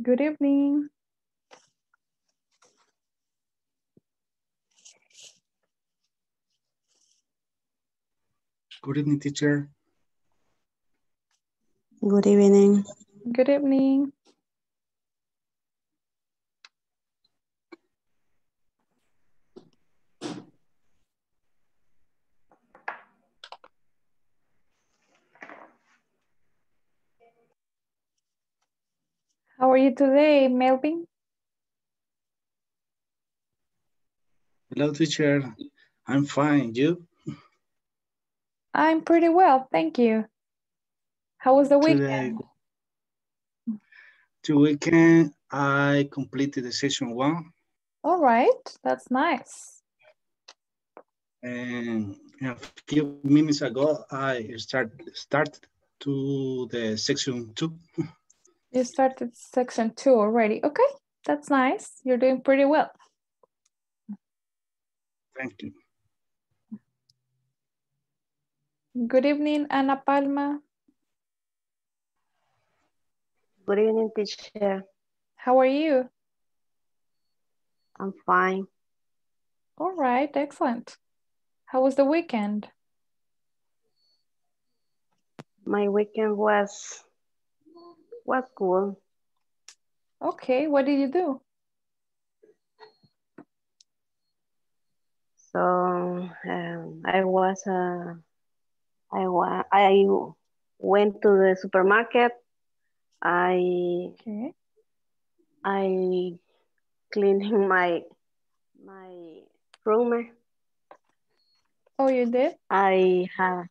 Good evening. Good evening, teacher. Good evening. Good evening. How are you today, Melvin? Hello, teacher. I'm fine. You? I'm pretty well, thank you. How was the Today, weekend? the weekend, I completed the session one All right, that's nice. and a few minutes ago, I start started to the section two. You started section two already. Okay, that's nice. You're doing pretty well. Thank you. Good evening, Ana Palma. Good evening, teacher. How are you? I'm fine. All right, excellent. How was the weekend? My weekend was was cool. Okay, what did you do? So um, I was uh, I wa I went to the supermarket. I Okay. I cleaning my my room. Oh, you did? I have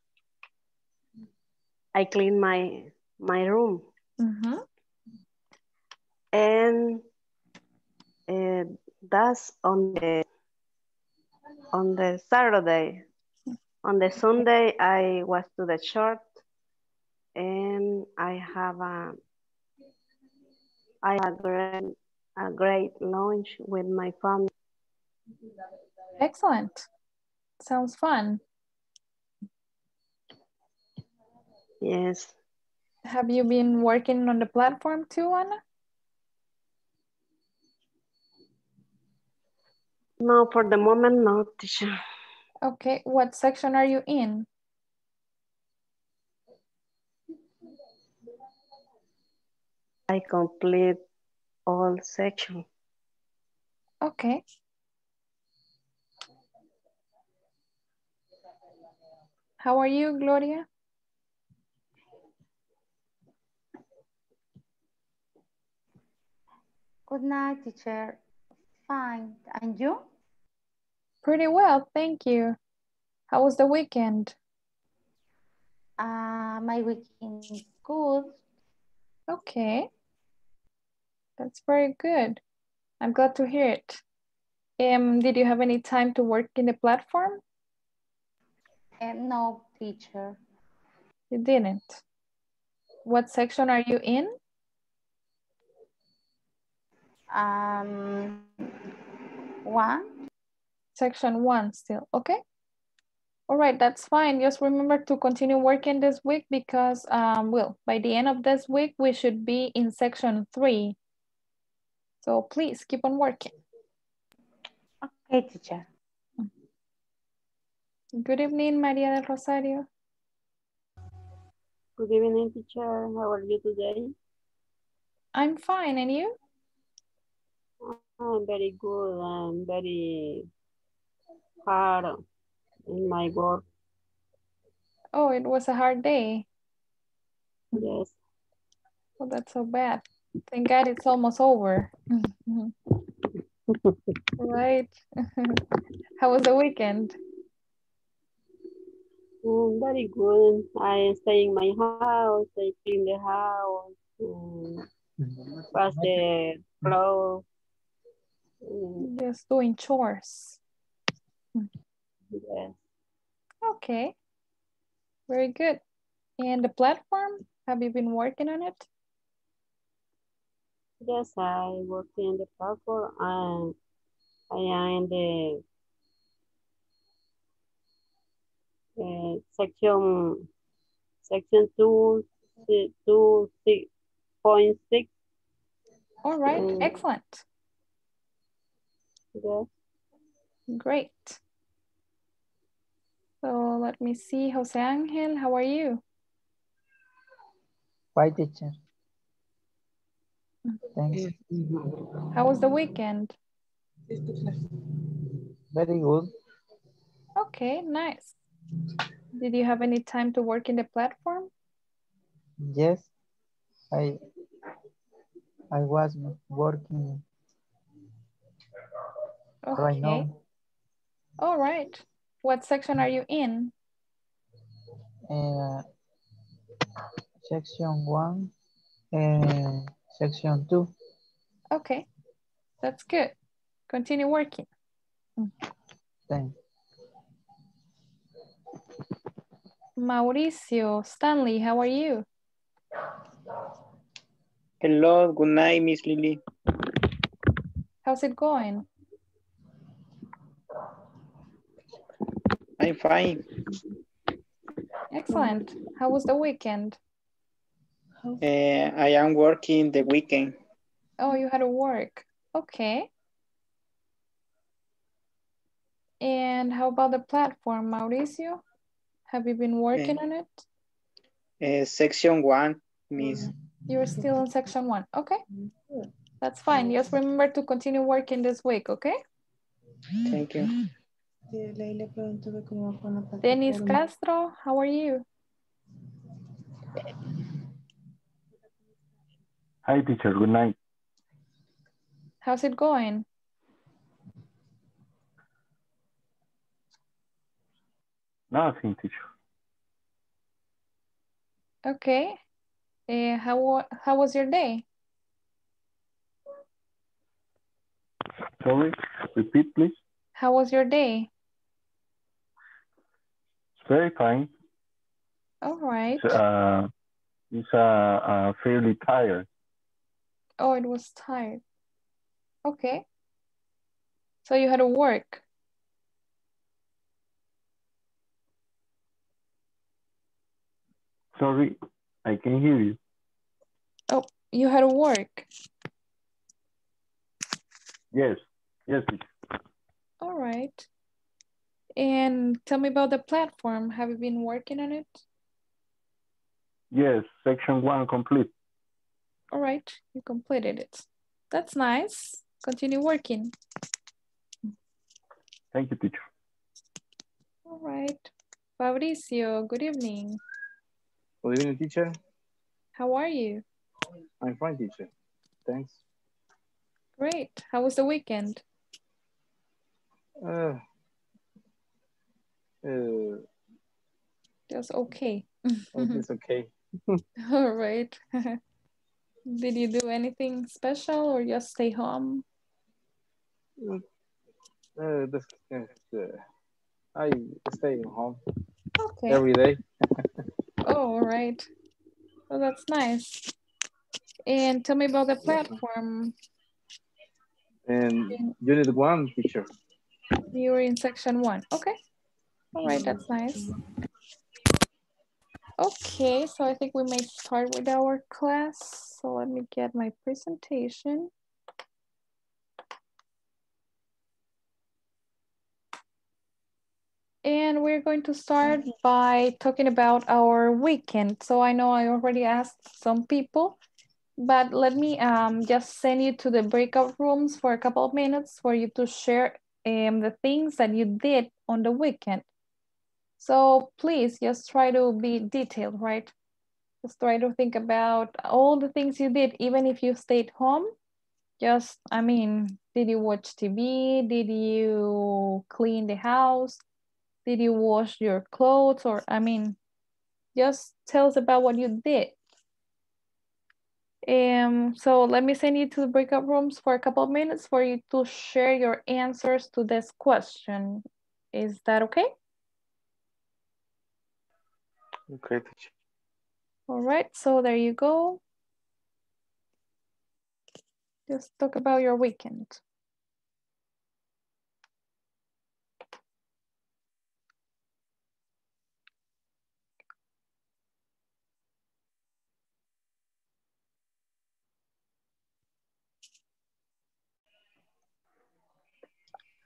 I clean my my room Mm-hmm. and uh, that's on the on the Saturday. On the Sunday, I was to the church and I have a I had a great, a great lunch with my family. Excellent. Sounds fun. Yes, Have you been working on the platform too, Anna? no, for the moment, no, teacher. Okay, what section are you in? I complete all section. Okay. How are you, Gloria? Good night, teacher. Fine. And you? Pretty well, thank you. How was the weekend? Uh, my weekend is good. Okay. That's very good. I'm glad to hear it. Um, did you have any time to work in the platform? And no, teacher. You didn't. What section are you in? Um, one. Section one still, okay? All right, that's fine. Just remember to continue working this week because, um, well, by the end of this week, we should be in section three. So please keep on working. Okay, teacher. Good evening, Maria del Rosario. Good evening, teacher. How are you today? I'm fine, and you? I'm very good. I'm very hard in my work. Oh, it was a hard day. Yes, Oh, that's so bad. Thank God it's almost over. right? How was the weekend? Mm, very good. I stay in my house. I clean the house. Mm, wash the clothes. Just doing chores. yes. Okay. Very good. And the platform, have you been working on it? Yes, I work in the platform and I am in the uh, section section two two six point six. All right, Mm. excellent. Yes. Great. So let me see, Jose Angel, how are you? Why, teacher? Mm-hmm. Thanks. How was the weekend? Very good. Okay, nice. Did you have any time to work in the platform? Yes, I I was working right Okay, now. all right. What section are you in? Uh, section one and section two. Okay, that's good. Continue working. Thanks. Mauricio, Stanley, how are you? Hello, good night, Miss Lily. How's it going? I'm fine. Excellent. How was the weekend? Uh, I am working the weekend. Oh, you had to work. Okay. And how about the platform, Mauricio? Have you been working Eh. on it? Uh, section one, Miss. You're still in section one. Okay. That's fine. Just remember to continue working this week, okay? Thank you. Dennis Castro, how are you? Hi, teacher. Good night. How's it going? Nothing, teacher. Okay. Uh, how, how was your day? Sorry. Repeat, please. How was your day? Very fine. All right. It's, uh, it's uh, uh, fairly tired. Oh, it was tired. Okay. So you had to work. Sorry, I can hear you. Oh, you had to work. Yes. Yes. All right. And tell me about the platform. Have you been working on it? Yes. Section one complete. All right, you completed it. That's nice. Continue working. Thank you, teacher. All right. Fabricio, good evening. Good evening, teacher. How are you? I'm fine, teacher. Thanks. Great. How was the weekend? Uh, uh, Just okay. it's okay. All right. Did you do anything special or just stay home? Uh, this, uh, I stay home Okay. every day. Oh, all right. Well, that's nice. And tell me about the platform. And unit one, teacher. You're in section one. Okay. All right, that's nice. Okay, so I think we may start with our class. So let me get my presentation. And we're going to start by talking about our weekend. So I know I already asked some people, but let me um, just send you to the breakout rooms for a couple of minutes for you to share um, the things that you did on the weekend. So please just try to be detailed, right? Just try to think about all the things you did, even if you stayed home. Just, I mean, did you watch TV? Did you clean the house? Did you wash your clothes? Or, I mean, just tell us about what you did. Um, so let me send you to the breakout rooms for a couple of minutes for you to share your answers to this question. Is that okay? Okay. All right, so there you go. Just talk about your weekend.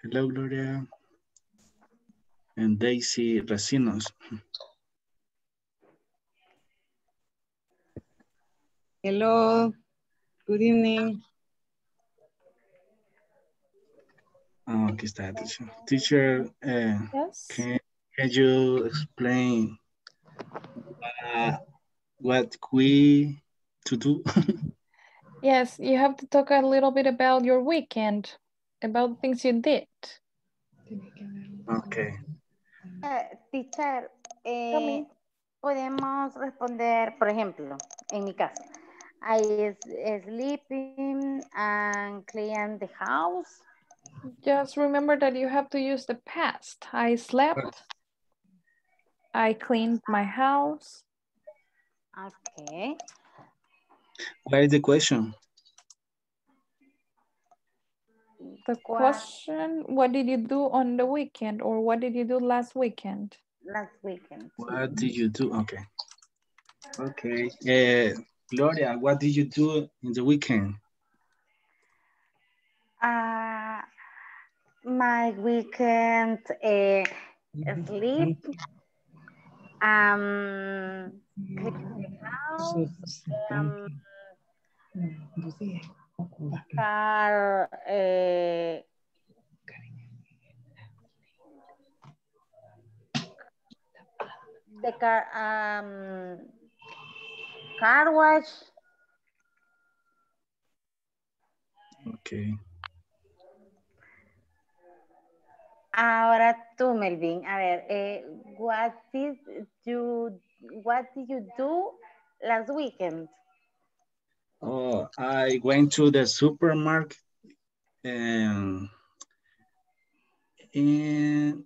Hello, Gloria. And Daisy Recinos. Hello, good evening. Oh, aquí está, teacher. Teacher, eh, Yes. can, can you explain uh, what we to do? Yes, you have to talk a little bit about your weekend, about things you did. okay. Eh, teacher, eh, Tell me. podemos responder, por ejemplo, en mi caso, I is sleeping and clean the house. Just remember that you have to use the past. I slept. I cleaned my house. Okay. Where is the question? The question, what did you do on the weekend or what did you do last weekend? Last weekend. What did you do? Okay. Okay. Uh, Gloria, what did you do in the weekend? Uh, my weekend uh, sleep. Um, house. Um, car. Uh, the car. Um, car wash. Okay. Ahora tú, Melvin, a ver, eh, what did you, what did you do last weekend? Oh, I went to the supermarket and, and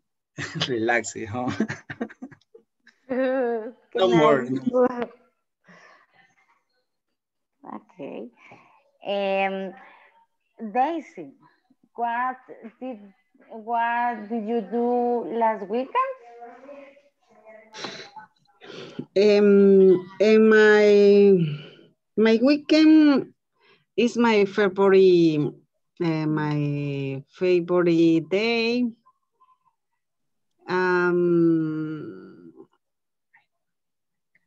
relax at home. No more. Okay. Um, Daisy, what did what did you do last weekend? Um, my my weekend is my favorite uh, my favorite day. Um,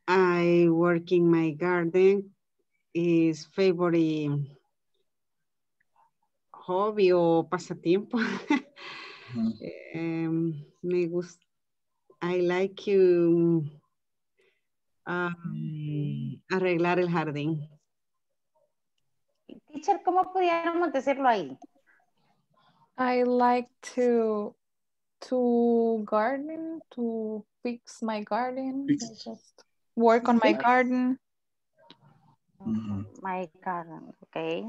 I work in my garden. Is favorite hobby o pasatiempo. um, me gusta. I like to um, arreglar el jardín. Teacher, ¿cómo pudiéramos decirlo ahí? I like to to garden, to fix my garden, Fix. just work on my garden. Mhm. My garden, okay.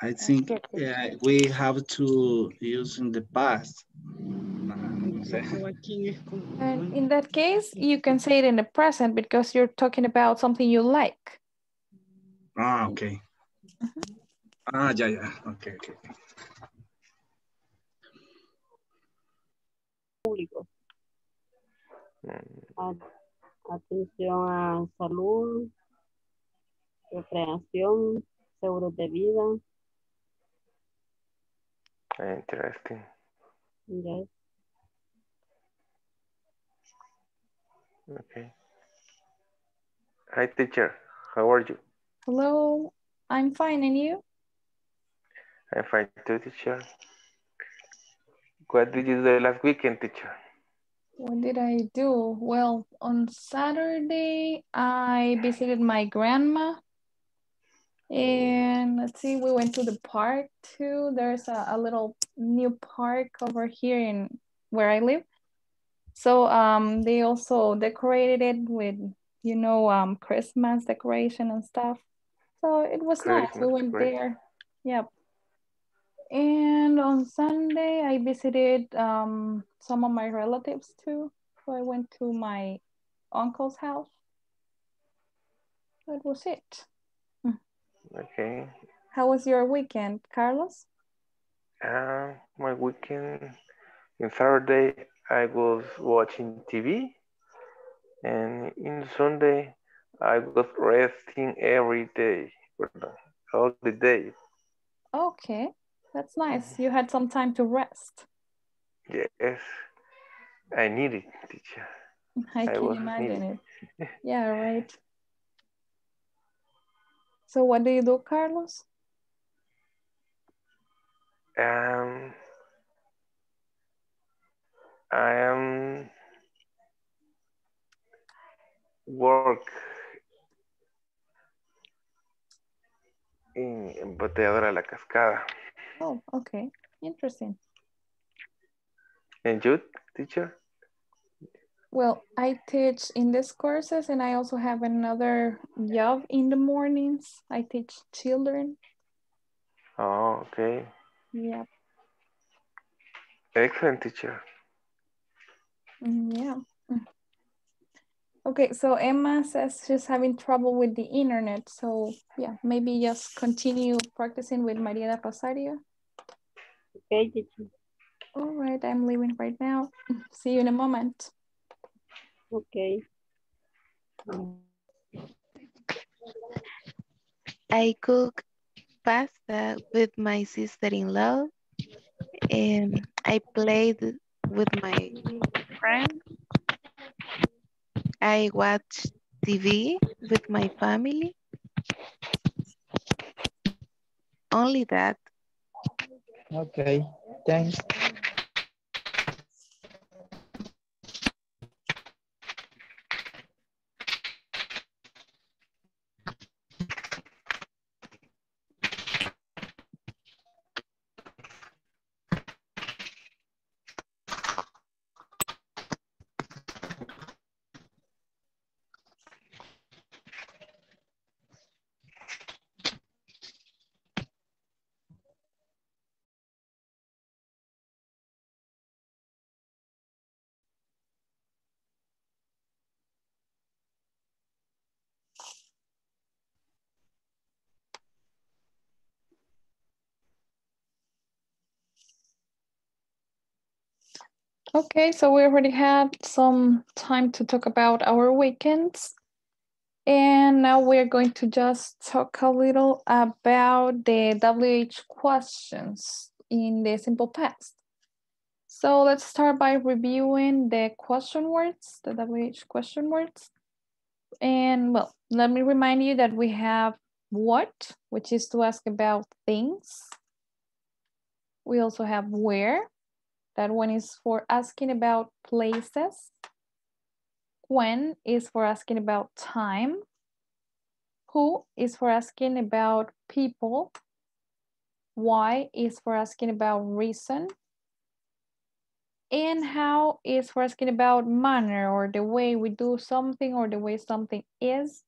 I think yeah, we have to use in the past. And in that case, you can say it in the present because you're talking about something you like. Ah, okay. Ah, yeah, yeah. Okay, okay. público. Atención a salud, recreación, seguros de vida. Interesting. Yes. Okay. Hi, teacher. How are you? Hello, I'm fine, and you? I'm fine too, teacher. What did you do last weekend, teacher? What did I do? Well, on Saturday, I visited my grandma. And let's see, we went to the park too. There's a, a little new park over here in where I live. So um, they also decorated it with, you know, um, Christmas decoration and stuff. So it was nice. We went decoration. there. Yep. And on Sunday, I visited um, some of my relatives too. So I went to my uncle's house. That was it. Okay. How was your weekend, Carlos? Uh, my weekend, in Saturday, I was watching TV. And in Sunday, I was resting every day, all the day. Okay. That's nice. You had some time to rest. Yes. I need it, teacher. I can was imagine it. Yeah, right. So what do you do, Carlos? Um, I am work en embotelladora La Cascada. Oh, okay. Interesting. And you, teacher? Well, I teach in these courses and I also have another job in the mornings. I teach children. Oh, okay. Yeah. Excellent, teacher. Mm, Yeah. Mm. Okay, so Emma says she's having trouble with the internet. So yeah, maybe just continue practicing with Maria Rosario. Okay, teacher. All right, I'm leaving right now. See you in a moment. Okay. I cook pasta with my sister-in-law and I played with my friend. I watch TV with my family. Only that. Okay, thanks. Okay, so we already had some time to talk about our weekends. And now we're going to just talk a little about the WH questions in the simple past. So let's start by reviewing the question words, the WH question words. And well, let me remind you that we have what, which is to ask about things. We also have where, that one is for asking about places. When is for asking about time. Who is for asking about people. Why is for asking about reason. And how is for asking about manner or the way we do something or the way something is.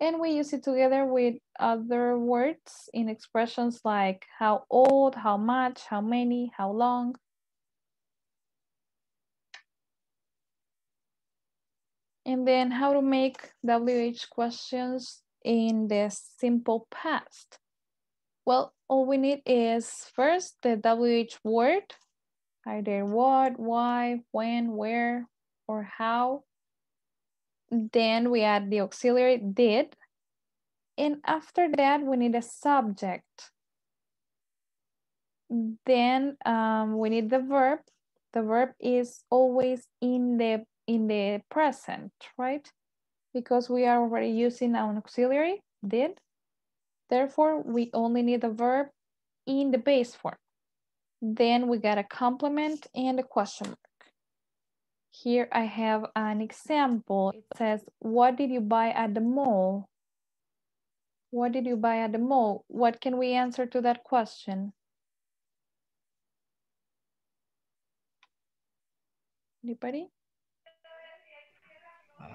And we use it together with other words in expressions like how old, how much, how many, how long. And then how to make WH questions in the simple past. Well, all we need is first the WH word, either what, why, when, where, or how. Then we add the auxiliary did. And after that, we need a subject. Then um, we need the verb. The verb is always in the in the present, right? Because we are already using an auxiliary, did. Therefore, we only need the verb in the base form. Then we got a complement and a question mark. Here I have an example. It says, what did you buy at the mall? What did you buy at the mall? What can we answer to that question? Anybody?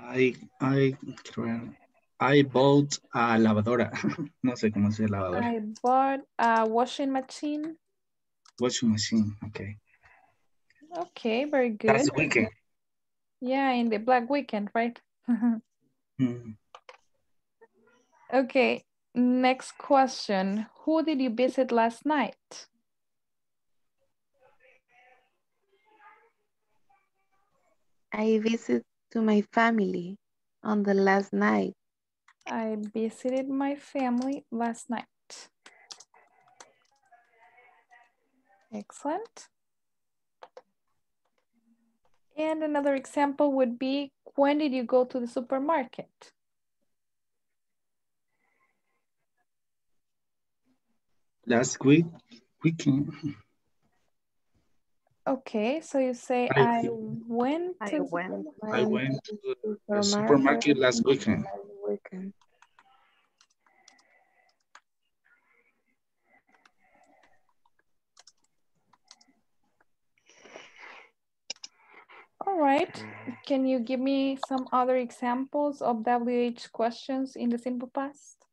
I, I, I bought a lavadora. no sé cómo se lavadora. I bought a washing machine. Washing machine, okay. Okay, very good. That's the weekend. Yeah, in the Black Weekend, right? Mm. Okay, next question. Who did you visit last night? I visit to my family on the last night. I visited my family last night. Excellent. And another example would be, when did you go to the supermarket? Last week, weekend. Okay, so you say, I- I went I to the went. I went to the supermarket last weekend. weekend. All right. Mm. Can you give me some other examples of WH questions in the simple past?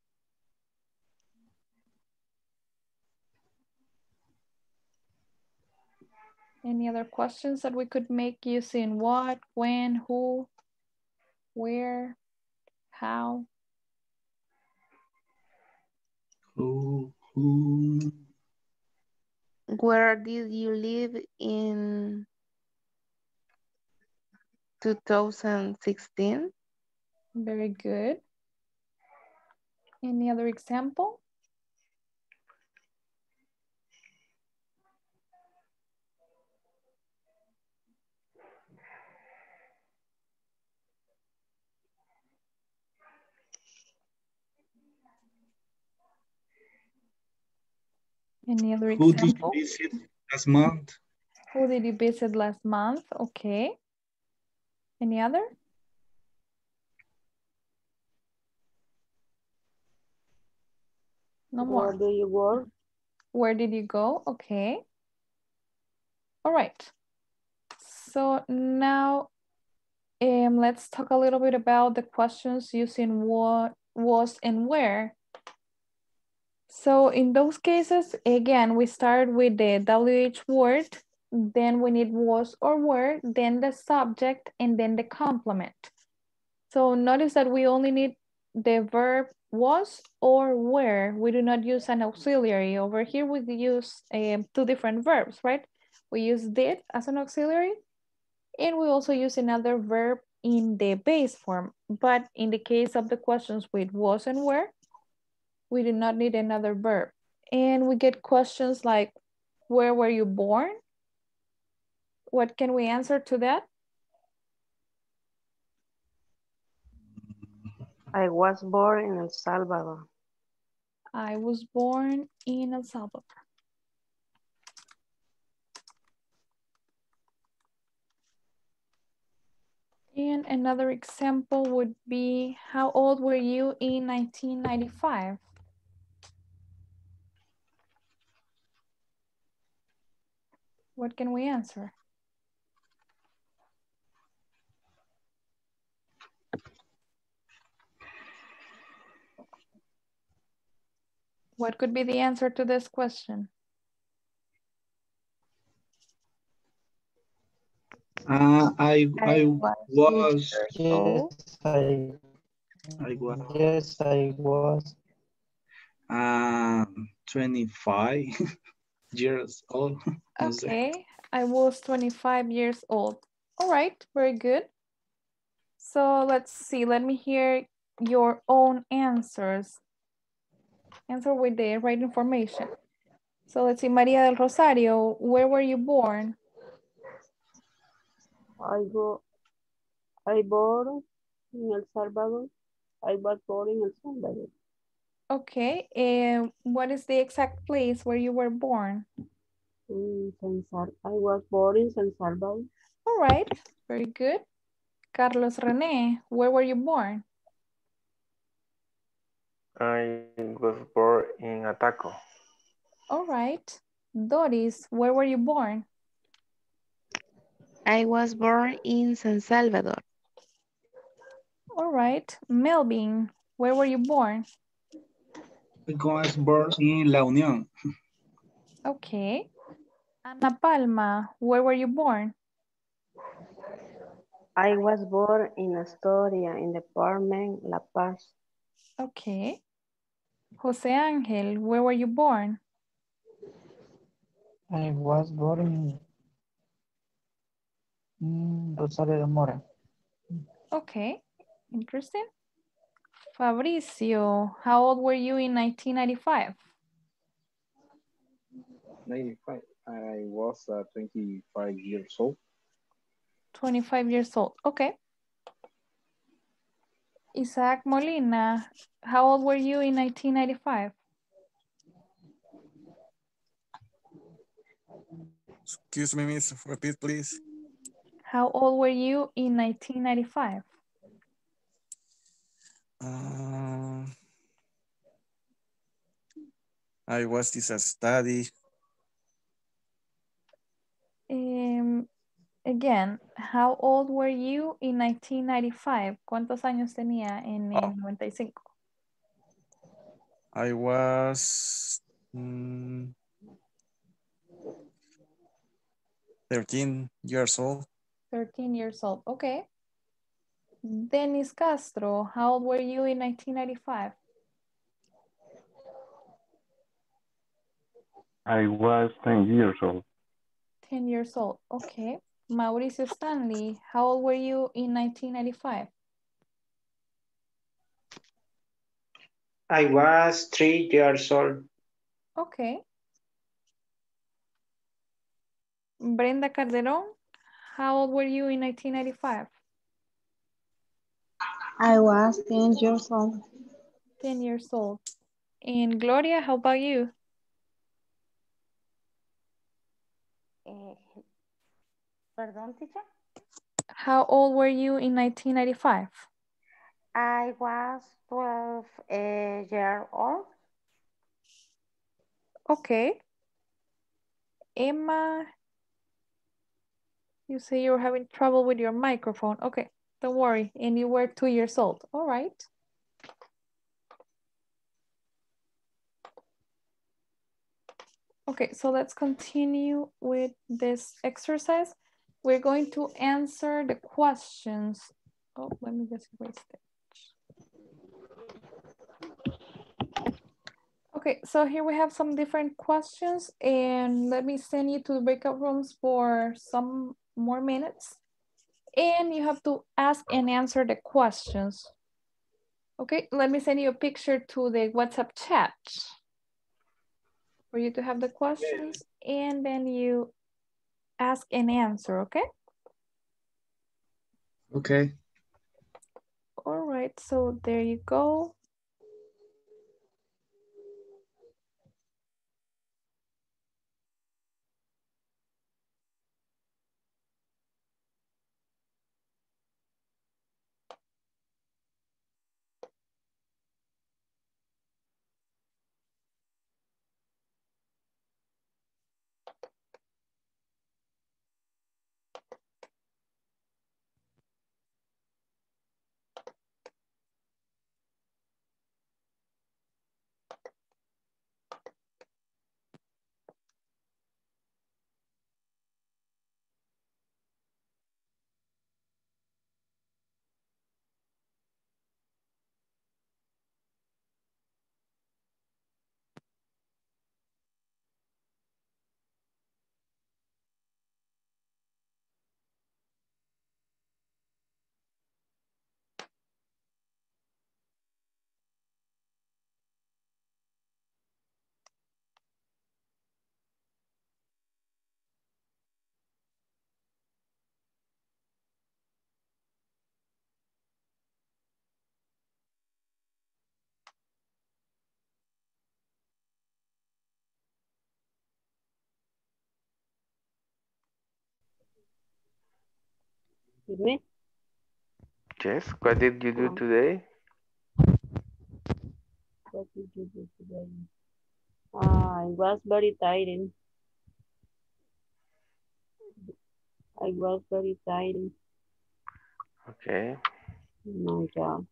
Any other questions that we could make using what, when, who, where, how? Who, who, Where did you live in 2016? Very good. Any other example? Any other who did you visit last month? Who did you visit last month? Okay. Any other? No more. Where do you work? Where did you go? Okay. All right. So now um, let's talk a little bit about the questions using what, was, and where. So in those cases, again, we start with the WH word, then we need was or were, then the subject, and then the complement. So notice that we only need the verb was or were. We do not use an auxiliary. Over here, we use um, two different verbs, right? We use did as an auxiliary, and we also use another verb in the base form. But in the case of the questions with was and were, we do not need another verb. And we get questions like, where were you born? What can we answer to that? I was born in El Salvador. I was born in El Salvador. And another example would be, how old were you in 1995? What can we answer? What could be the answer to this question? Uh, I, I was, Yes, I, I was yes, I was. um, 25 years old. Okay, I was 25 years old. All right, very good. So let's see, let me hear your own answers. Answer with the right information. So let's see, Maria del Rosario, where were you born? I go. I born in El Salvador. I was born in El Salvador. Okay, and what is the exact place where you were born? In San Sal- I was born in San Salvador. All right, very good. Carlos Rene, where were you born? I was born in Ataco. All right. Doris, where were you born? I was born in San Salvador. All right. Melvin, where were you born? I was born in La Unión. Okay. Ana Palma, where were you born? I was born in Astoria, in department La Paz. Okay. Jose Angel, where were you born? I was born in Rosario de Mora. Okay, interesting. Fabricio, how old were you in 1995? 95. I was uh, 25 years old. 25 years old. Okay. Isaac Molina, how old were you in 1995? Excuse me, miss. Repeat, please. How old were you in 1995? Uh, I was this a study. Um, again, how old were you in 1995? ¿Cuántos años tenía en el 95? I was mm, 13 years old. 13 years old. Okay. Dennis Castro, how old were you in 1995? I was 10 years old. 10 years old. Okay. Mauricio Stanley, how old were you in 1995? I was three years old. Okay. Brenda Calderon, how old were you in 1995? I was 10 years old. 10 years old. And Gloria, how about you? Eh, perdón, teacher. How old were you in 1995? I was 12 uh, year old. Okay. Emma, you say you're having trouble with your microphone. Okay, don't worry. And you were two years old. All right. Okay, so let's continue with this exercise. We're going to answer the questions. Oh, let me just erase it. Okay, so here we have some different questions and let me send you to the breakout rooms for some more minutes. And you have to ask and answer the questions. Okay, let me send you a picture to the WhatsApp chat for you to have the questions and then you ask and answer, okay? Okay. All right, so there you go. With me? Yes, what did you do today? What did you do today? I was very tired. I was very tired. Okay. My job.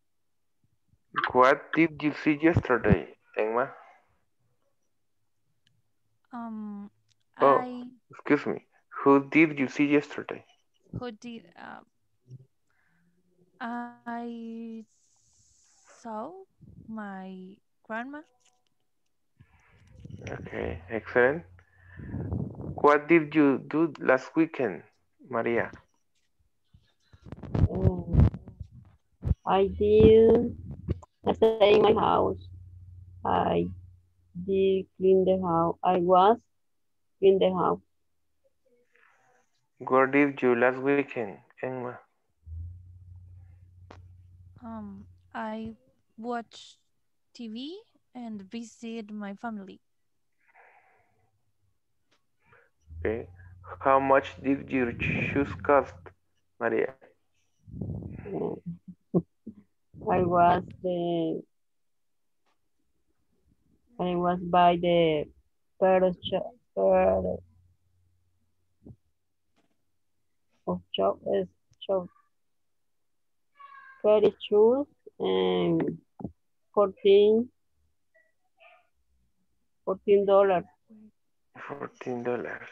What did you see yesterday, Emma? Um, Oh, I excuse me. Who did you see yesterday? Who did um, I saw my grandma. Okay, excellent. What did you do last weekend, Maria? Um, I did I stay in my house. I did clean the house. I was in the house. Where did you last weekend, Emma? Um, I watched TV and visit my family. Okay. How much did your shoes cost, Maria? I was the I was by the pair shop of shop is shop very shoes and fourteen fourteen dollars. Fourteen dollars.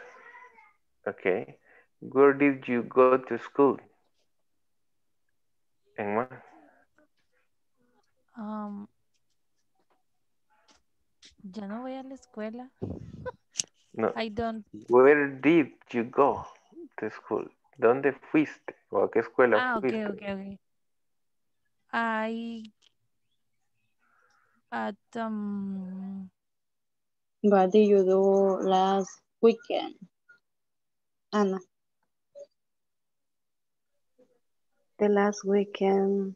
Okay. Where did you go to school? Emma? Um, ya no voy a la escuela. No. I don't. Where did you go to school? ¿Dónde fuiste? ¿O a qué escuela Ah, okay, fuiste? okay, okay. I at um What did you do last weekend? Anna. The last weekend,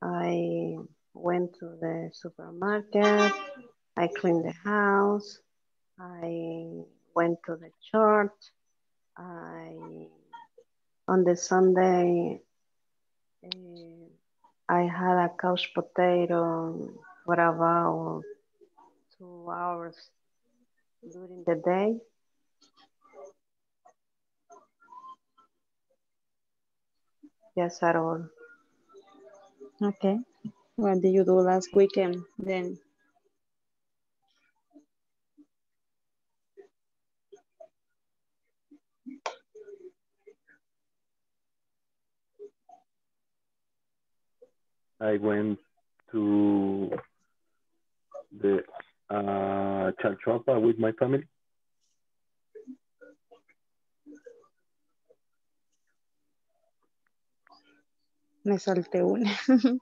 I went to the supermarket. I cleaned the house. I went to the church. I, on the Sunday, eh, I had a couch potato for about two hours during the day. Yes, at all. Okay. What did you do last weekend then? I went to the uh, with my family. Me salté una.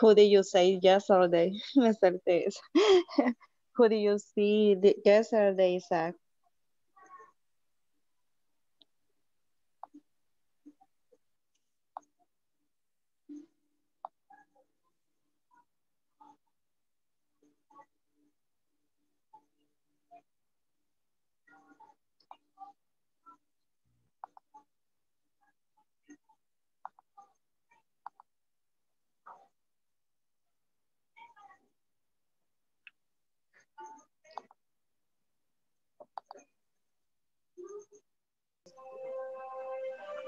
Who did you say yesterday? Me salté. Who did you see yesterday, Isaac?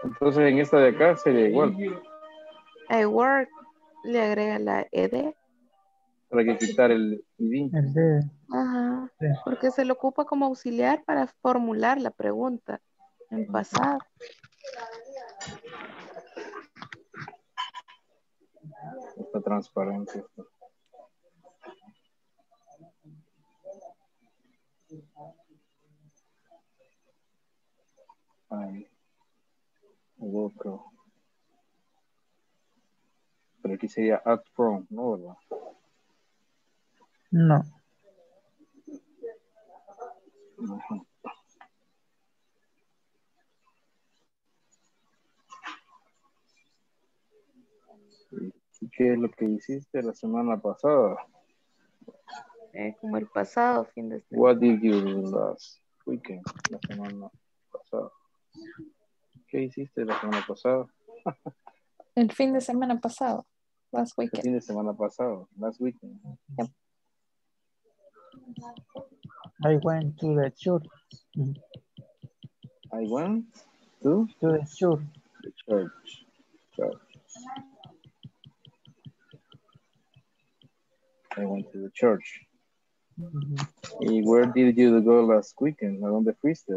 Entonces en esta de acá sería igual. I work le agrega la ed. Para que quitar el ID. Ajá. Porque se le ocupa como auxiliar para formular la pregunta en pasado. Está transparente. esto. Ay. Otro. Pero aquí sería add from, ¿no? ¿Verdad? no. Ajá. ¿Y qué es lo que hiciste la semana pasada? Eh, como el pasado fin de semana. What did you do last weekend? La semana pasada. ¿Qué hiciste la semana pasada? El fin de semana pasado. Last El weekend. fin de semana pasado. Last weekend. I went to the church. I went to To the church. the church. Church. I went to the church. ¿Y where did you go last weekend? ¿A dónde fuiste?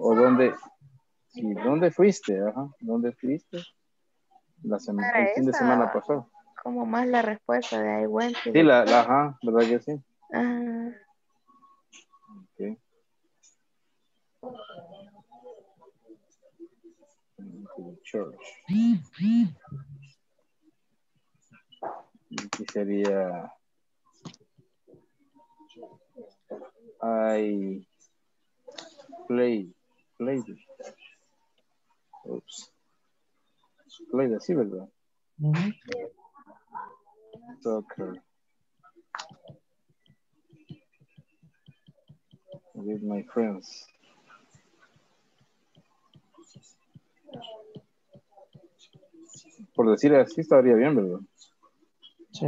¿O dónde? Sí, ¿dónde fuiste? Ajá. ¿Dónde fuiste? La semana, el fin de semana pasado. Como más la respuesta de I went to Sí, la, la, ajá, ¿verdad que sí? Ajá. Ok. To the church. Aquí sería I play, played. Oops. Played así, ¿verdad? Ujú. Soccer. With my friends. Por decir así estaría bien, ¿verdad? Sí.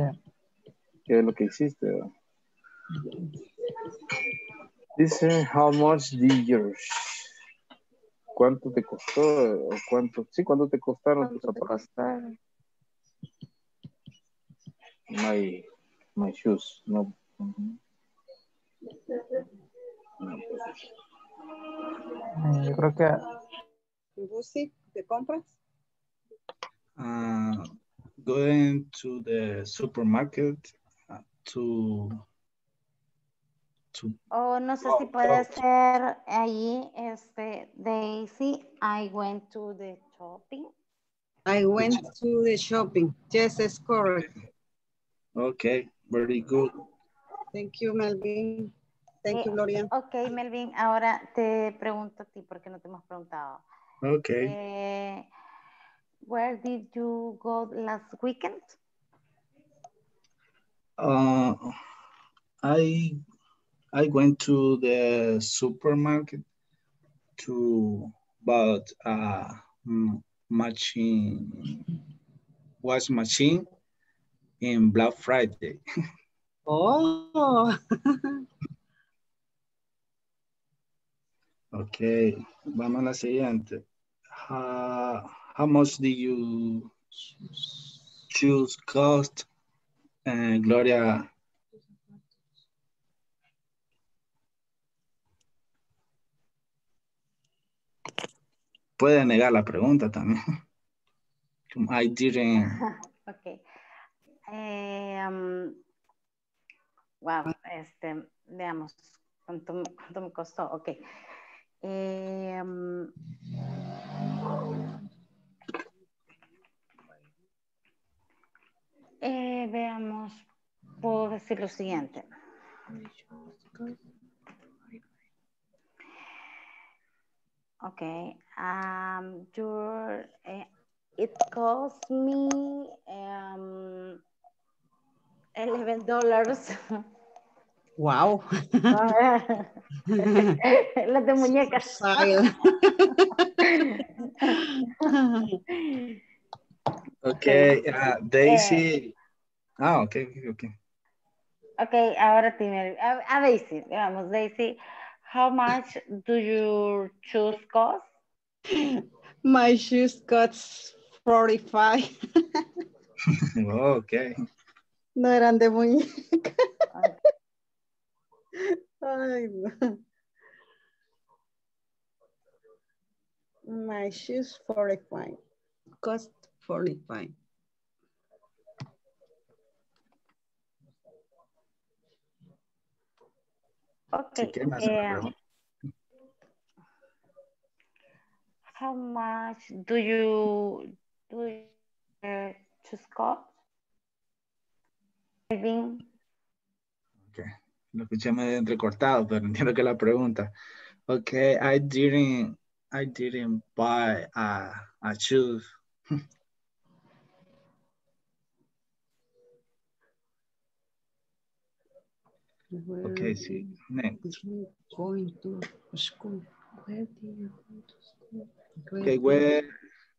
¿Qué es lo que hiciste? verdad? Dice, how much did yours? ¿Cuánto te costó? o ¿Cuánto? Sí, ¿cuánto te costaron tus ¿Cuánto te zapatos? costaron? My, my shoes. No. ujú. No, pues, Yo creo que Lucy, ¿de compras? Uh, going to the supermarket uh, to to O no sé si Oh, puede oh. ser ahí, este, Daisy, I went to the shopping. I went to the shopping. Yes, it's correct. okay, very good. Thank you, Melvin. Thank Eh, you, Gloria. Ok, Melvin, ahora te pregunto a ti porque no te hemos preguntado. Okay. Eh, where did you go last weekend? Uh, I I went to the supermarket to bought a machine wash machine in Black Friday. Oh, Okay, vamos a la siguiente. Uh, how much do you choose cost? Eh, Gloria. Puede negar la pregunta también. I didn't. Ok. Eh, um, wow, este, veamos cuánto, cuánto me costó. Ok. Eh, um, eh, veamos, puedo decir lo siguiente. Okay. Um, your, eh, it cost me um, eleven dollars. wow. Las de muñecas. Okay, uh, Daisy. Ah, okay, okay, okay. Ok, ahora tiene a, a Daisy, vamos, Daisy, how much do your shoes cost? My shoes cost 45. Okay. No eran de muñeca. Ay, no. My shoes 45. Cost 45. Ok, Si quieren eh, how much do you do you uh, shoes cost? Okay. Lo escuché medio entrecortado, pero entiendo que la pregunta. Okay, I didn't, I didn't buy a, a shoes. Okay, sí. Next. Going to school. Where do you go to school? Okay, where,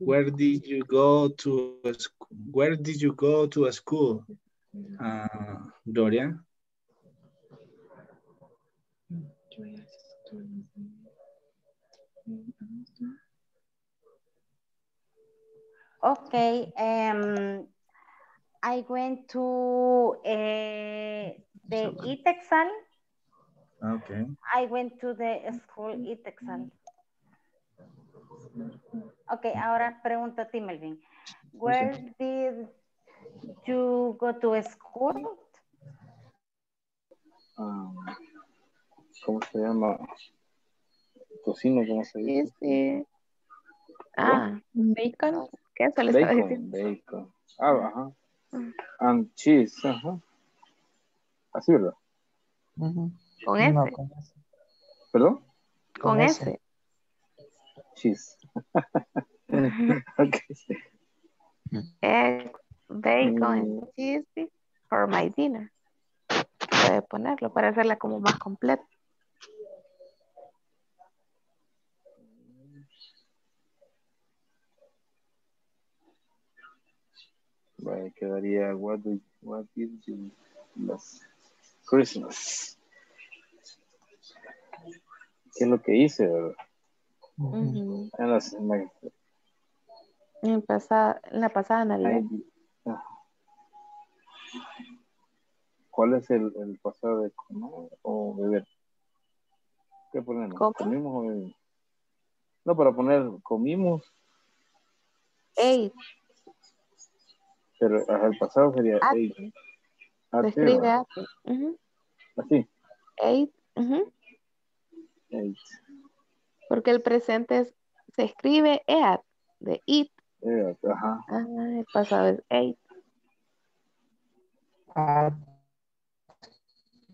where did you go to, a sc- where did you go to a school? Uh, Gloria? okay, um, I went to uh, the Itexal. Okay. I went to the school Itexal. Ok, ahora pregunto a ti, Melvin. Where did you go to school? Um, ¿Cómo se llama? Tocino, ¿cómo se dice? Este. Ah, Bacon. ¿qué se le estaba Bacon, diciendo? bacon. Ah, ajá. And cheese, ajá. Así, ¿verdad? Ujú. Con No, S. con S. ¿Perdón? Con Con S. S. Cheese. okay. Egg, bacon, and Mm, cheese for my dinner. Puede ponerlo para hacerla como más completa. Vale, quedaría what do what did you last Christmas? ¿Qué es lo que hice? verdad? Ujú. En las- en la- en, pasada, en la pasada Navidad. ¿Cuál es el, el pasado de comer o beber? ¿Qué ponemos? ¿Comimos o bebimos? No, para poner comimos, Eight. pero el pasado sería eight. Ah, Se sí, escribe ¿verdad? at. Ujú. Así, Eight. eight. Porque el presente es- se escribe eat, de eat. Eh, Ajá. Ah, el pasado es eight. At.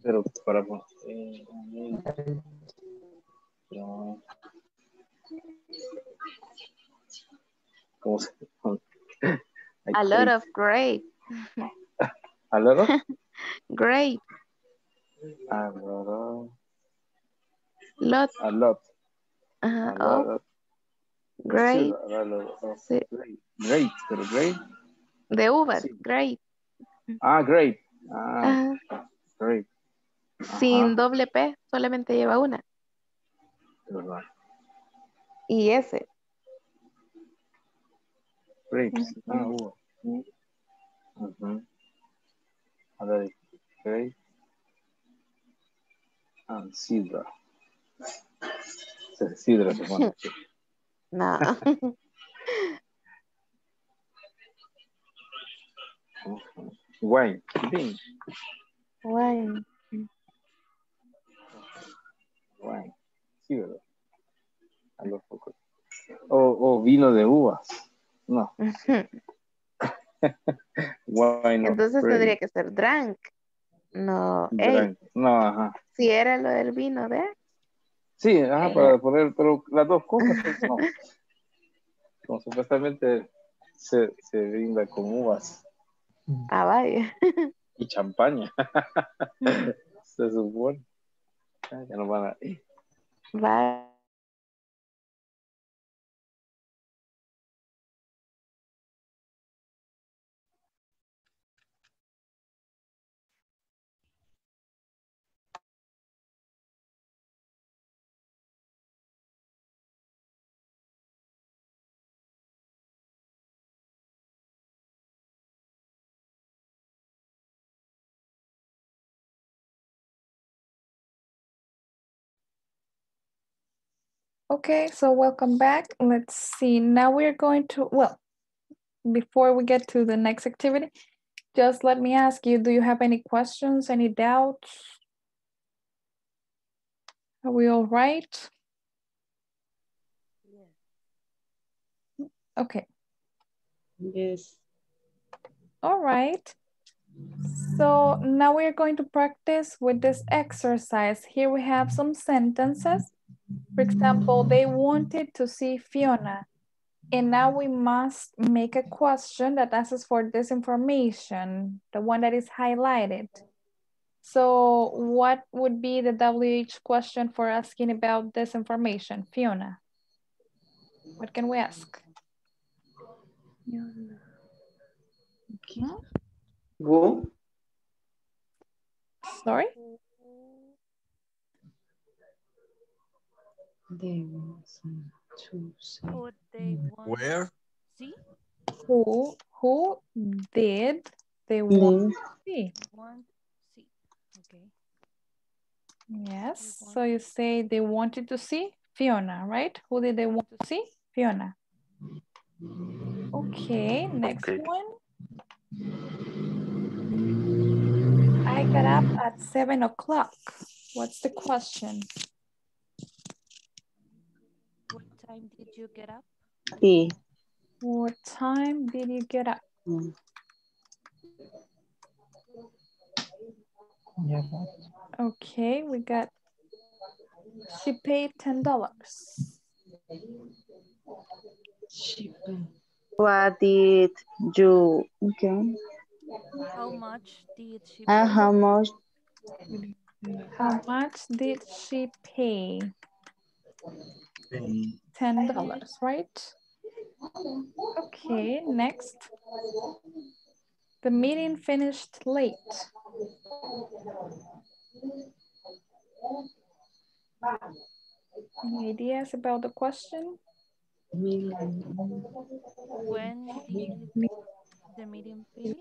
Pero para poner. eh, no. ¿Cómo se A lot of grape. ¿A lot of? Grape. A lot of- Lot. A lot. Ajá, A lot of. Sí, a lot of- Sí. Great, great, pero great. De. Sí. Grape. Ah, great. Ah, great. Sin doble P, solamente lleva una. de verdad. Y S. Grapes. Ah. A ver, great. And sidra. Se- Sidra, se pone. No. Wine. Vin. Wine. Wine. Sí, ¿verdad? A lo poco. O, o vino de uvas. No. Wine Entonces tendría que ser drank. No. No, ajá. Si era lo del vino de Sí, ajá, Eh. para poner, pero las dos cosas, pues, no. Como supuestamente se, se brinda con uvas Ah, vaya. y champaña. se supone. Ah, Ya no van a. Va. Okay, so welcome back. Let's see. Now we're going to, well, before we get to the next activity, just let me ask you, do you have any questions, any doubts? Are we all right? Okay, Yes. all right. So now we're going to practice with this exercise. Here we have some sentences. For example, they wanted to see Fiona. And now we must make a question that asks for this information, the one that is highlighted. So what would be the WH question for asking about this information, Fiona? What can we ask? Hmm? Who? Sorry? They want to say. Who they mm. want Where? see? Who, who did they mm. want to see? Want see. Okay. Yes, so you say they wanted to see Fiona, right? Who did they want to see? Fiona. Okay, next Okay. one. I got up at seven o'clock. What's the question? What time did you get up? Sí. What time did you get up? Mm. Yeah, right. Okay, we got, she paid $10. she What did you, okay. How much did she And pay? how much, How much did she pay? Pay. $10, right? Okay, next. The meeting finished late. Any ideas about the question? When did the meeting finish?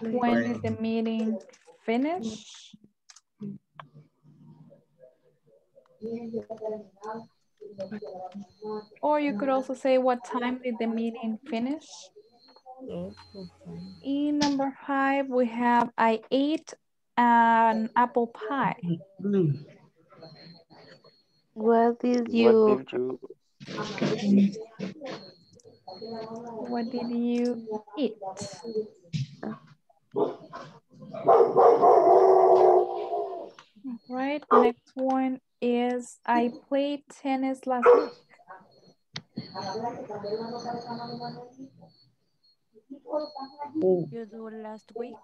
When did the meeting finish? Or you could also say what time did the meeting finish? In number five, we have I ate an apple pie. What did What you, did you What did you eat? Right, next one is I played tennis last week. You do last week?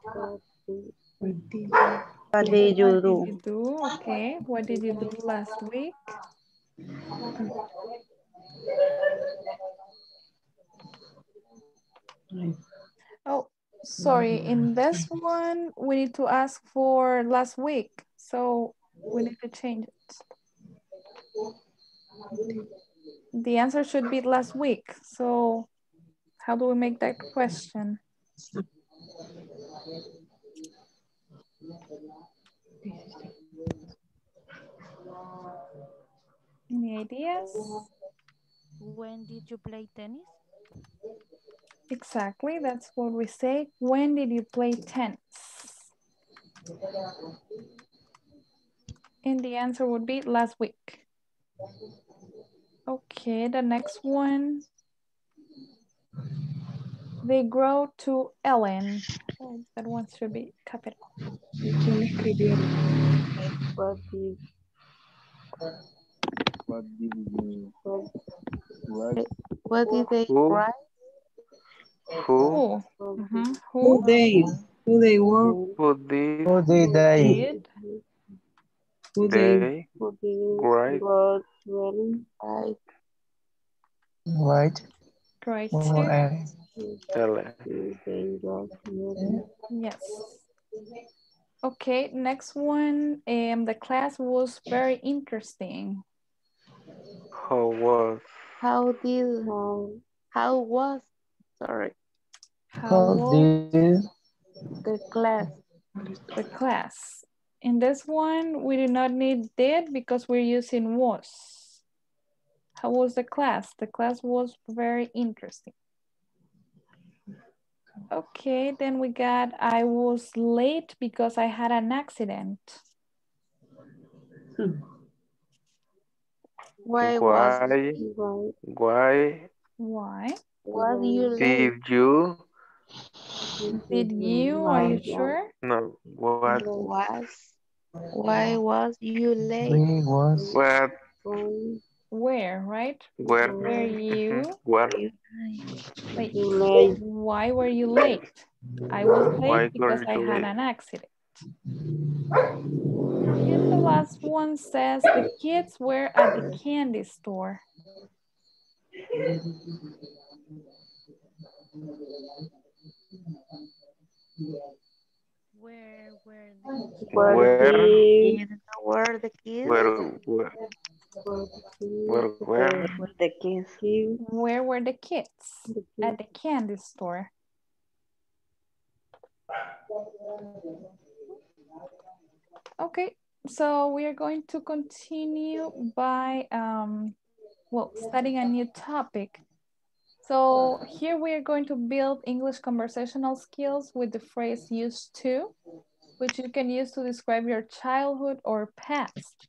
what did you What do? did you do? Okay, what did you do last week? Oh, sorry, in this one, we need to ask for last week. So we need to change it. The answer should be last week. So how do we make that question? Any ideas? When did you play tennis? Exactly, that's what we say. When did you play tennis? And the answer would be last week. Okay, the next one. They grow to Ellen. Oh, that one should be capital. What did, What did you write? what did they Who? write? Who? Who? Mhm, Who Who they, who they were, Who did Who did they? did? they, they who did, write? was Ellen, Right. Right. Great. Who are Ellen? they was Ellen. Yes. Okay, next one. Um, the class was very interesting. How was? How did, How, how was, sorry, How How was did the class? the class? In this one, we do not need did because we're using was. How was the class? The class was very interesting. Okay, then we got I was late because I had an accident. Hmm. Why was, Why? why, Why Why? was you late? did you? Did you? Are you sure? No. What? Was, why was you late? we was What? why, Where, right? Where? Were you Mhm. Where? late? you late, Why were you late? I was Why late because I had late? an accident. And the last one says the kids were at the candy store. Where were where Where? did, know where the kids? Where? Where? where Where? Where? The kids. Where were the kids? At the candy store. Okay, so we are going to continue by, um, well, studying a new topic. So here we are going to build English conversational skills with the phrase used to, which you can use to describe your childhood or past.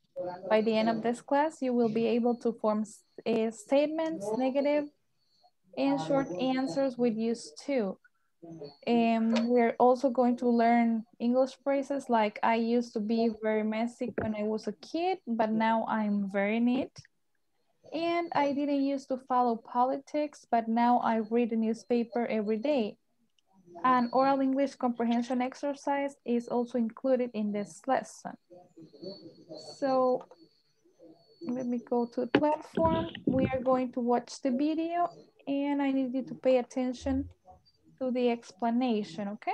By the end of this class, you will be able to form statements, negative and short answers with used to. And we're also going to learn English phrases like I used to be very messy when I was a kid, but now I'm very neat. And I didn't used to follow politics, but now I read the newspaper every day. An oral English comprehension exercise is also included in this lesson. So let me go to the platform. We are going to watch the video and I need you to pay attention to the explanation, okay?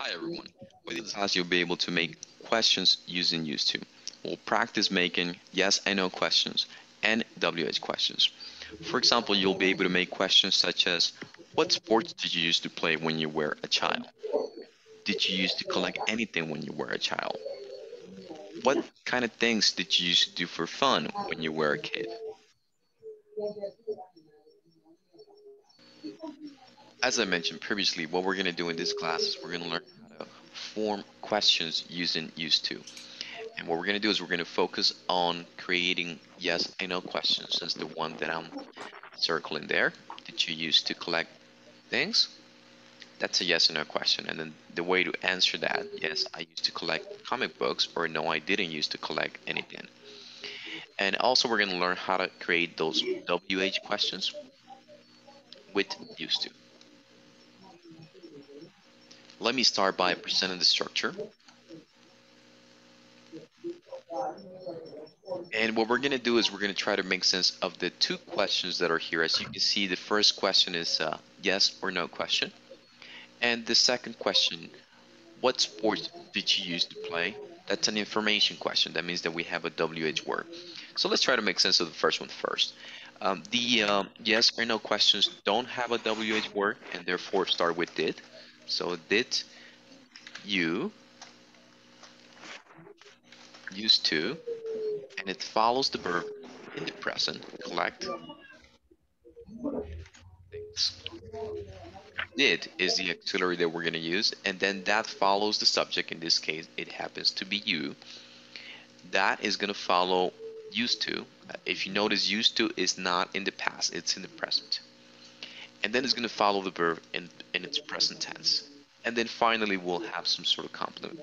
Hi everyone. With this class, you'll be able to make questions using used to. We'll practice making yes and no questions and WH questions. For example, you'll be able to make questions such as, what sports did you used to play when you were a child? Did you used to collect anything when you were a child? What kind of things did you used to do for fun when you were a kid? As I mentioned previously, what we're going to do in this class is we're going to learn how to form questions using used to. And what we're going to do is we're going to focus on creating yes and no questions. As the one that I'm circling there. that you use to collect things? That's a yes or no question. And then the way to answer that, yes, I used to collect comic books, or no, I didn't use to collect anything. And also we're going to learn how to create those WH questions with used to. Let me start by presenting the structure. And what we're going to do is we're going to try to make sense of the two questions that are here. As you can see, the first question is a yes or no question. And the second question, what sports did you used to play? That's an information question. That means that we have a WH word. So let's try to make sense of the first one first. Um, the um, yes or no questions don't have a WH word and therefore start with did. So did you used to, and it follows the verb in the present, collect things. Did is the auxiliary that we're going to use, and then that follows the subject. In this case, it happens to be you. That is going to follow used to. Uh, if you notice, used to is not in the past, it's in the present. And then it's going to follow the verb in, in its present tense. And then finally, we'll have some sort of complement.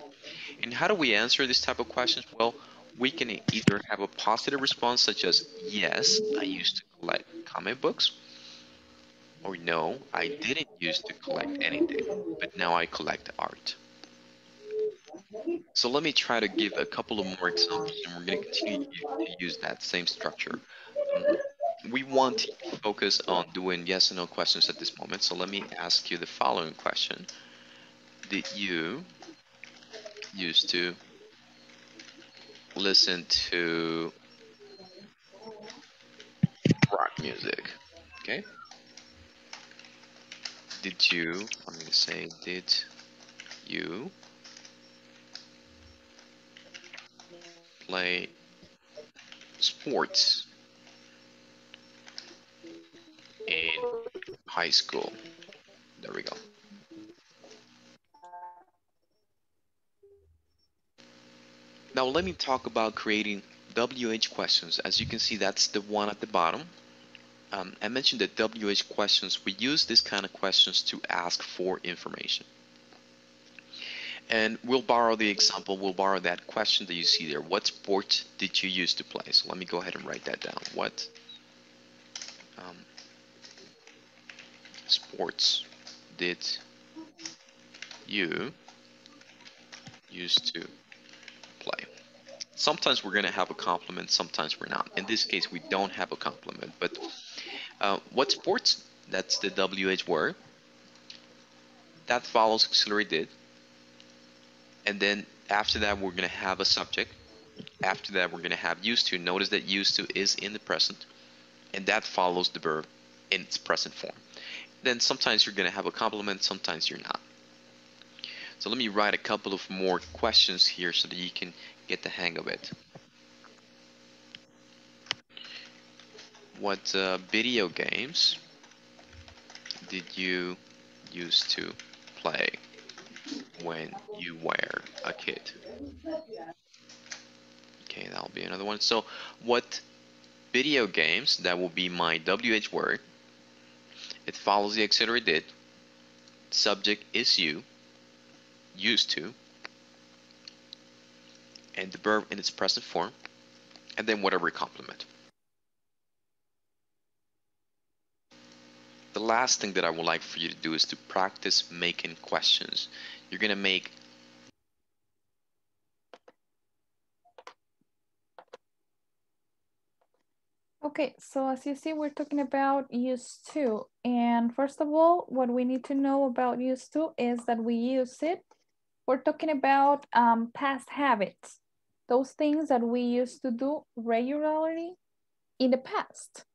And how do we answer this type of questions? Well, we can either have a positive response such as, yes, I used to collect comic books, or no, I didn't used to collect anything, but now I collect art. So let me try to give a couple of more examples and we're going to continue to use that same structure. Um, we want to focus on doing yes and no questions at this moment. So let me ask you the following question. Did you used to listen to rock music? Okay. Did you, I'm going to say, did you play sports high school. There we go. Now let me talk about creating WH questions. As you can see, that's the one at the bottom. Um, I mentioned that WH questions, we use this kind of questions to ask for information. And we'll borrow the example, we'll borrow that question that you see there. What sport did you use to play? So let me go ahead and write that down. What um, sports did you used to play? Sometimes we're going to have a complement, sometimes we're not. In this case, we don't have a complement. But uh, what sports? That's the WH word. That follows auxiliary did and then after that we're going to have a subject after that we're going to have used to notice that used to is in the present and that follows the verb in its present form then sometimes you're going to have a complement sometimes you're not so let me write a couple of more questions here so that you can get the hang of it what uh, video games did you used to play when you were a kid. Okay, that'll be another one. So what video games, that will be my WH word. It follows the auxiliary did. Subject is you, used to. And the verb in its present form. And then whatever complement. The last thing that I would like for you to do is to practice making questions. You're going to make Okay, so as you see, we're talking about used to. And first of all, what we need to know about used to is that we use it. We're talking about um, past habits, those things that we used to do regularly in the past.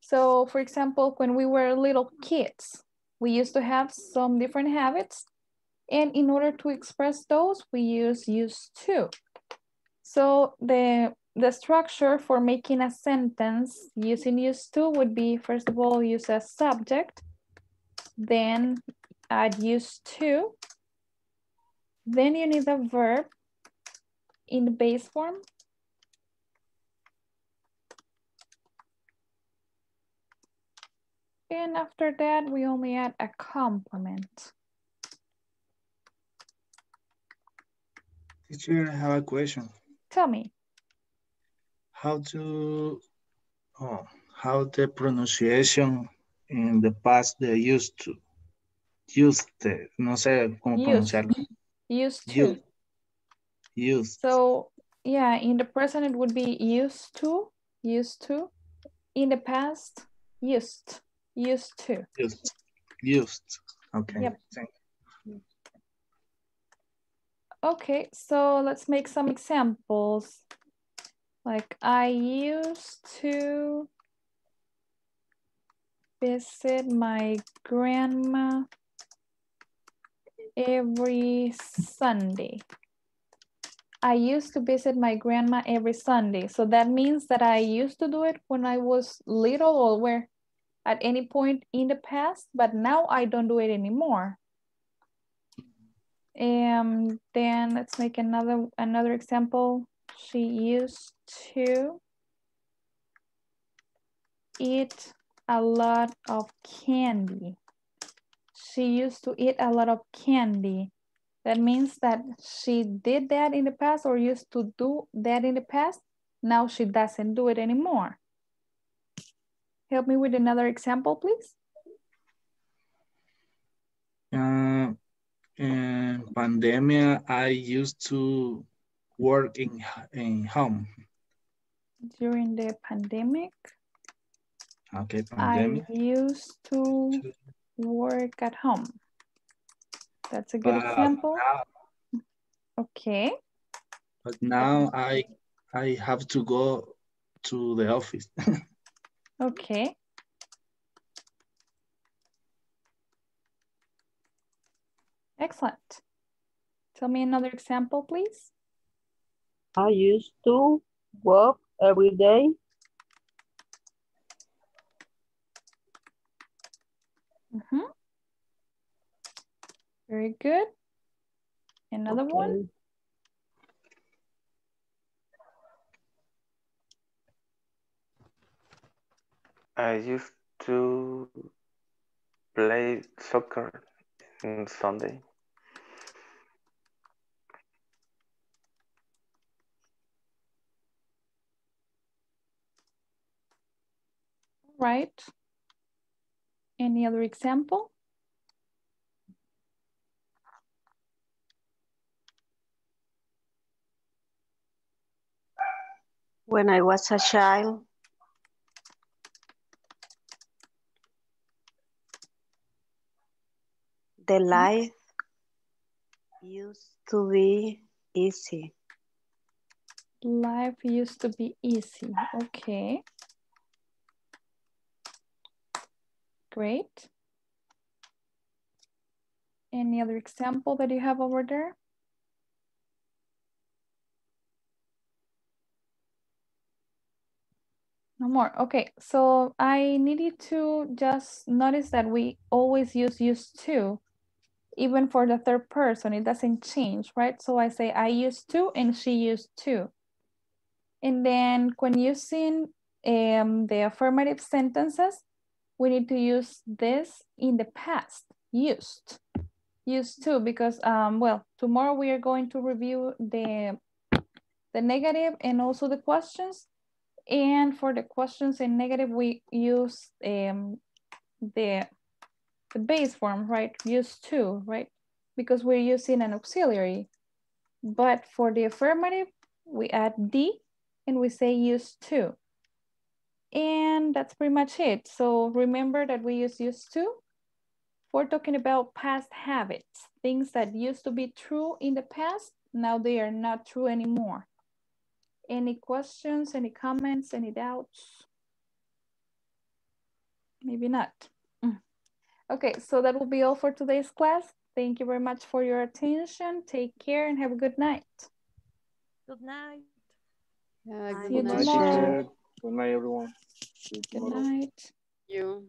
So for example, when we were little kids, we used to have some different habits. And in order to express those, we use used to. So the the structure for making a sentence using used to would be, first of all, use a subject, then add used to, then you need a verb in the base form. And after that, we only add a complement. Teacher, I have a question. Tell me. How to, oh, how the pronunciation in the past they used to, used, to, no sé cómo Used. pronunciarlo. Used to. Used. Used. So yeah, in the present it would be used to, used to. In the past, used, used to. Used. Used. Okay. Yep. Thank Okay, so let's make some examples. Like I used to visit my grandma every Sunday. I used to visit my grandma every Sunday. So that means that I used to do it when I was little or where at any point in the past, but now I don't do it anymore. And then let's make another another example. She used to eat a lot of candy. She used to eat a lot of candy. That means that she did that in the past or used to do that in the past. Now she doesn't do it anymore. Help me with another example, please. Uh, in pandemia, I used to work in, in home. During the pandemic, Okay, pandemic. I used to work at home. That's a good But example. now, Okay. but now I I have to go to the office. Okay. Excellent. Tell me another example, please. I used to work every day. Mhm. Very good. Another one. I used to play soccer on Sunday. Right. Any other example? When I was a child, the mm-hmm. life used to be easy. Life used to be easy. Okay. Great. Any other example that you have over there? No more. Okay, so I needed to just notice that we always use used to, even for the third person, it doesn't change, right? So I say I used to and she used to. And then when using um, the affirmative sentences, we need to use this in the past, used. Used to, because, um, well, tomorrow we are going to review the, the negative and also the questions. And for the questions in negative, we use um, the, the base form, right? Used to, right? Because we're using an auxiliary. But for the affirmative, we add D and we say used to. And that's pretty much it. So remember that we use used to for talking about past habits, things that used to be true in the past, now they are not true anymore. Any questions, any comments, any doubts? Maybe not. Mm. Okay, so that will be all for today's class. Thank you very much for your attention. Take care and have a good night. Good night. Yeah, See you good Good night, tomorrow. Teacher. Good night, everyone. See Good night. You.